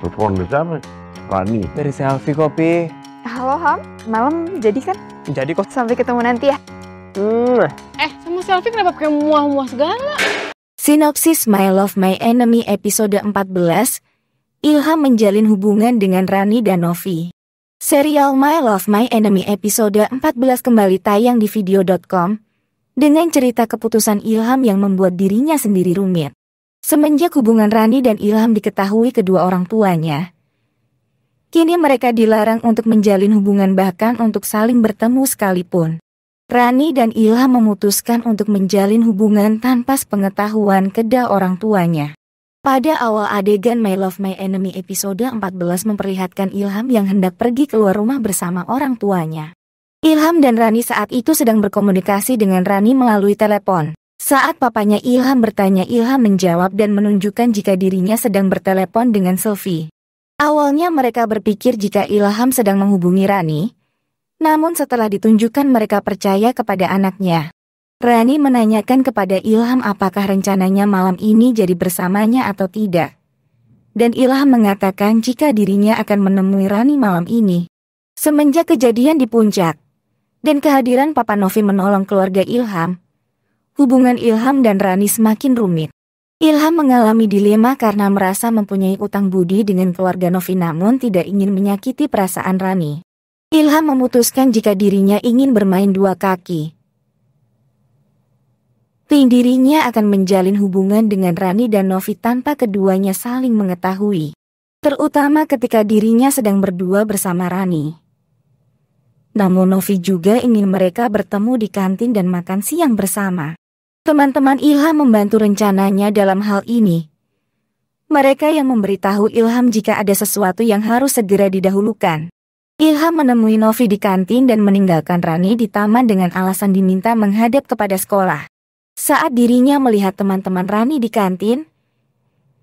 Telepon dari siapa? Rani. Dari selfie kopi. Halo Ham, malam jadi kan? Jadi kok Sampai ketemu nanti ya. hmm, Eh, sama selfie kenapa pakai muah-muah segala? Sinopsis My Love My Enemy episode 14, Ilham menjalin hubungan dengan Rani dan Novi. Serial My Love My Enemy episode 14 kembali tayang di video.com dengan cerita keputusan Ilham yang membuat dirinya sendiri rumit. Semenjak hubungan Rani dan Ilham diketahui kedua orang tuanya, kini mereka dilarang untuk menjalin hubungan bahkan untuk saling bertemu sekalipun. Rani dan Ilham memutuskan untuk menjalin hubungan tanpa sepengetahuan kedua orang tuanya. Pada awal adegan My Love My Enemy episode 14 memperlihatkan Ilham yang hendak pergi keluar rumah bersama orang tuanya. Ilham dan Rani saat itu sedang berkomunikasi dengan Rani melalui telepon. Saat papanya Ilham bertanya Ilham menjawab dan menunjukkan jika dirinya sedang bertelepon dengan Sylvie. Awalnya mereka berpikir jika Ilham sedang menghubungi Rani, namun setelah ditunjukkan mereka percaya kepada anaknya. Rani menanyakan kepada Ilham apakah rencananya malam ini jadi bersamanya atau tidak. Dan Ilham mengatakan jika dirinya akan menemui Rani malam ini. Semenjak kejadian di puncak, dan kehadiran Papa Novi menolong keluarga Ilham, hubungan Ilham dan Rani semakin rumit. Ilham mengalami dilema karena merasa mempunyai utang budi dengan keluarga Novi namun tidak ingin menyakiti perasaan Rani. Ilham memutuskan jika dirinya ingin bermain dua kaki. Ting dirinya akan menjalin hubungan dengan Rani dan Novi tanpa keduanya saling mengetahui. Terutama ketika dirinya sedang berdua bersama Rani. Namun Novi juga ingin mereka bertemu di kantin dan makan siang bersama. Teman-teman Ilham membantu rencananya dalam hal ini. Mereka yang memberitahu Ilham jika ada sesuatu yang harus segera didahulukan. Ilham menemui Novi di kantin dan meninggalkan Rani di taman dengan alasan diminta menghadap kepada sekolah. Saat dirinya melihat teman-teman Rani di kantin,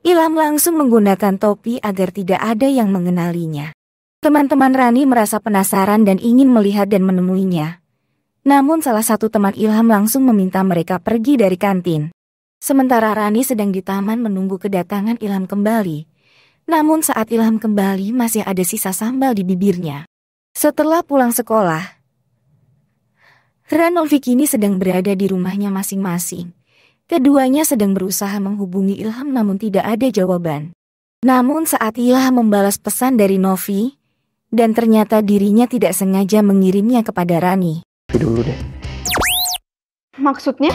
Ilham langsung menggunakan topi agar tidak ada yang mengenalinya. Teman-teman Rani merasa penasaran dan ingin melihat dan menemuinya. Namun salah satu teman Ilham langsung meminta mereka pergi dari kantin. Sementara Rani sedang di taman menunggu kedatangan Ilham kembali. Namun saat Ilham kembali masih ada sisa sambal di bibirnya. Setelah pulang sekolah, Ranovi kini sedang berada di rumahnya masing-masing. Keduanya sedang berusaha menghubungi Ilham namun tidak ada jawaban. Namun saat Ilham membalas pesan dari Novi, dan ternyata dirinya tidak sengaja mengirimnya kepada Rani. Dulu deh. Maksudnya?